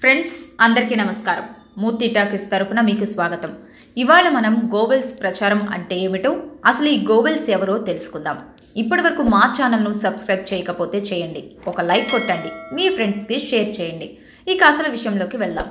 Friends అందరికీ నమస్కారం. మూర్తి talkies తరపున మీకు స్వాగతం. ఇవాళ మనం గోబెల్స్ ప్రచారం అంటే ఏమిటో అసలు ఈ గోబెల్స్ ఎవరో తెలుసుకుందాం. ఇప్పటివరకు మా ఛానల్ను సబ్స్క్రైబ్ చేయకపోతే చేయండి. ఒక లైక్ కొట్టండి. మీ ఫ్రెండ్స్కి షేర్ చేయండి. ఇక అసలు విషయంలోకి వెళ్దాం.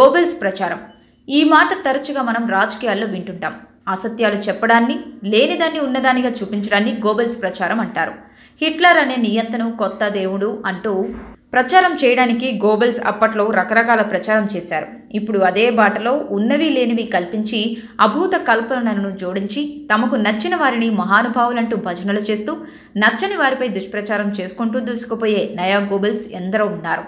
గోబెల్స్ ప్రచారం. ఈ మాట తరచుగా మనం రాజకీయాల్లో వింటుంటాం. అసత్యాలు చెప్పడాన్ని లేనిదాన్ని ఉన్నదానిగా చూపించడాన్ని గోబెల్స్ ప్రచారం అంటారు. హిట్లర్ అనే నియంతను కొత్త దేవుడు అంటూ ప్రచారం చేయడానికి గోబెల్స్ అప్పట్లో రకరకాల ప్రచారం చేశారు. ఇప్పుడు అదే బాటలో ఉన్నవి లేనివి కల్పించి అభూత కల్పనలను జోడించి తమకు నచ్చిన వారిని మహానుభావులంటూ భజనలు చేస్తూ నచ్చని వారిపై దుష్ప్రచారం చేసుకుంటూ దూసుకుపోయే నయా గోబెల్స్ ఎందరో ఉన్నారు.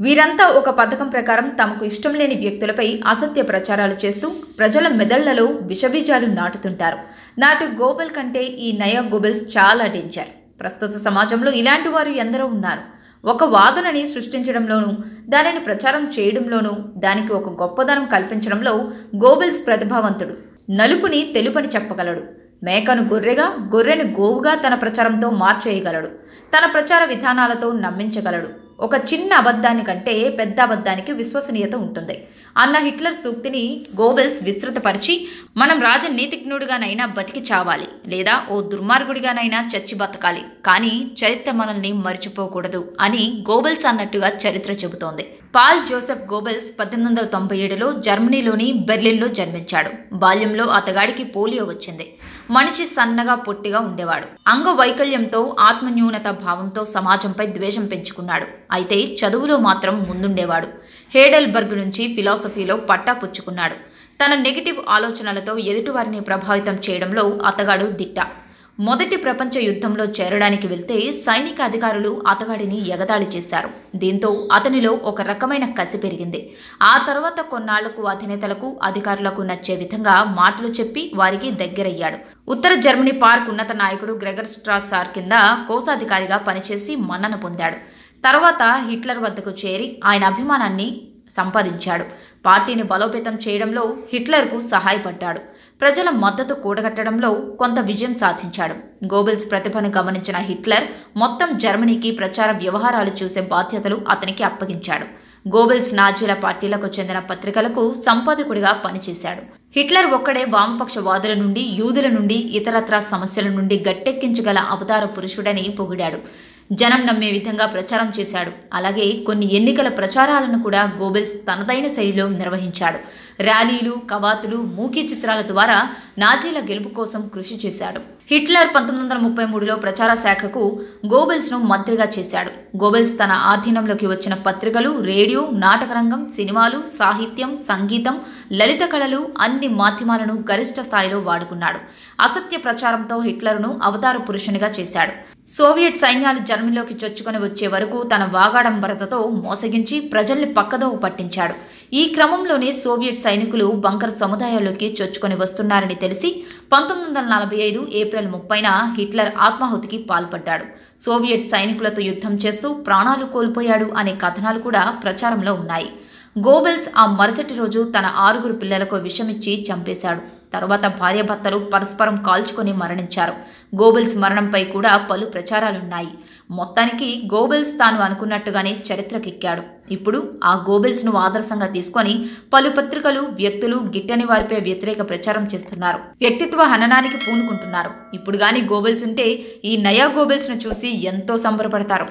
వీరంతా ఒక పథకం ప్రకారం తమకు ఇష్టం లేని వ్యక్తులపై అసత్య ప్రచారాలు చేస్తూ ప్రజల మెదళ్ళలో విషబీజాలు నాటుతుంటారు. నాటి గోబెల్ కంటే ఈ నయా గోబెల్స్ చాలా డేంజర్. ప్రస్తుత సమాజంలో ఇలాంటి వారు ఎందరో ఉన్నారు. ఒక వాదనని సృష్టించడంలోనూ దానిని ప్రచారం చేయడంలోనూ దానికి ఒక గొప్పదనం కల్పించడంలో గోబెల్స్ ప్రతిభావంతుడు. నలుపుని తెలుపని చెప్పగలడు. మేకను గొర్రెగా గొర్రెను గోవుగా తన ప్రచారంతో మార్చేయగలడు. తన ప్రచార విధానాలతో నమ్మించగలడు. ఒక చిన్న అబద్ధాని కంటే పెద్ద అబద్ధానికి విశ్వసనీయత ఉంటుంది. అన్న హిట్లర్ సూక్తిని గోబెల్స్ విస్తృతపరిచి మనం రాజనీతిజ్ఞుడిగానైనా బతికి చావాలి లేదా ఓ దుర్మార్గుడిగానైనా చచ్చి బతకాలి. కానీ చరిత్ర మనల్ని మర్చిపోకూడదు అని గోబెల్స్ అన్నట్టుగా చరిత్ర చెబుతోంది. పాల్ జోసెఫ్ గోబెల్స్ పద్దెనిమిది వందల తొంభై ఏడులో జర్మనీలోని బెర్లిన్లో జన్మించాడు. బాల్యంలో అతగాడికి పోలియో వచ్చింది. మనిషి సన్నగా పొట్టిగా ఉండేవాడు. అంగవైకల్యంతో ఆత్మన్యూనత భావంతో సమాజంపై ద్వేషం పెంచుకున్నాడు. అయితే చదువులో మాత్రం ముందుండేవాడు. హేడెల్బర్గ్ నుంచి ఫిలాసఫీలో పట్టా పుచ్చుకున్నాడు. తన నెగిటివ్ ఆలోచనలతో ఎదుటివారిని ప్రభావితం చేయడంలో అతగాడు దిట్ట. మొదటి ప్రపంచ యుద్ధంలో చేరడానికి వెళ్తే సైనిక అధికారులు అతగాడిని ఎగతాళి చేశారు. దీంతో అతనిలో ఒక రకమైన కసి పెరిగింది. ఆ తర్వాత కొన్నాళ్ళకు అధినేతలకు అధికారులకు నచ్చే విధంగా మాటలు చెప్పి వారికి దగ్గరయ్యాడు. ఉత్తర జర్మనీ పార్క్ ఉన్నత నాయకుడు గ్రెగర్ స్ట్రాసార్ కింద కోశాధికారిగా పనిచేసి మన్నన పొందాడు. తర్వాత హిట్లర్ వద్దకు చేరి ఆయన అభిమానాన్ని సంపాదించాడు. పార్టీని బలోపేతం చేయడంలో హిట్లర్కు సహాయపడ్డాడు. ప్రజల మద్దతు కూడగట్టడంలో కొంత విజయం సాధించాడు. గోబెల్స్ ప్రతిభను గమనించిన హిట్లర్ మొత్తం జర్మనీకి ప్రచార వ్యవహారాలు చూసే బాధ్యతలు అతనికి అప్పగించాడు. గోబెల్స్ నాజీల పార్టీలకు చెందిన పత్రికలకు సంపాదకుడిగా పనిచేశాడు. హిట్లర్ ఒక్కడే వామపక్షవాదుల నుండి యూదుల నుండి ఇతరత్రా సమస్యల నుండి గట్టెక్కించగల అవతార పురుషుడని పొగిడాడు. జనం నమ్మే విధంగా ప్రచారం చేశాడు. అలాగే కొన్ని ఎన్నికల ప్రచారాలను కూడా గోబెల్స్ తనదైన శైలిలో నిర్వహించాడు. ర్యాలీలు కవాతులు మూకీ చిత్రాల ద్వారా నాజీల గెలుపు కోసం కృషి చేశాడు. హిట్లర్ పంతొమ్మిది వందల ముప్పై మూడులో ప్రచార శాఖకు గోబెల్స్ను మంత్రిగా చేశాడు. గోబెల్స్ తన ఆధీనంలోకి వచ్చిన పత్రికలు రేడియో నాటకరంగం సినిమాలు సాహిత్యం సంగీతం లలిత కళలు అన్ని మాధ్యమాలను గరిష్ట స్థాయిలో వాడుకున్నాడు. అసత్య ప్రచారంతో హిట్లర్ను అవతార పురుషునిగా చేశాడు. సోవియట్ సైన్యాలు జర్మనీలోకి చొచ్చుకొని వచ్చే వరకు తన వాగాడంబరతతో మోసగించి ప్రజల్ని పక్కదోవ పట్టించాడు. ఈ క్రమంలోనే సోవియట్ సైనికులు బంకర్ సముదాయాల్లోకి చొచ్చుకొని వస్తున్నారని తెలిసి పంతొమ్మిది వందల నలభై ఐదు ఏప్రిల్ ముప్పైన హిట్లర్ ఆత్మాహుతికి పాల్పడ్డాడు. సోవియట్ సైనికులతో యుద్ధం చేస్తూ ప్రాణాలు కోల్పోయాడు అనే కథనాలు కూడా ప్రచారంలో ఉన్నాయి. గోబెల్స్ ఆ మరుసటి రోజు తన ఆరుగురు పిల్లలకు విషమిచ్చి చంపేశాడు. తర్వాత భార్యాభర్తలు పరస్పరం కాల్చుకొని మరణించారు. గోబెల్స్ మరణంపై కూడా పలు ప్రచారాలున్నాయి. మొత్తానికి గోబెల్స్ తాను అనుకున్నట్టుగానే చరిత్రకెక్కాడు. ఇప్పుడు ఆ గోబెల్స్ను ఆదర్శంగా తీసుకొని పలు పత్రికలు వ్యక్తులు గిట్టని వారిపై వ్యతిరేక ప్రచారం చేస్తున్నారు. వ్యక్తిత్వ హననానికి పూనుకుంటున్నారు. ఇప్పుడు గాని గోబెల్స్ ఉంటే ఈ నయా గోబెల్స్ను చూసి ఎంతో సంబరపడతారు.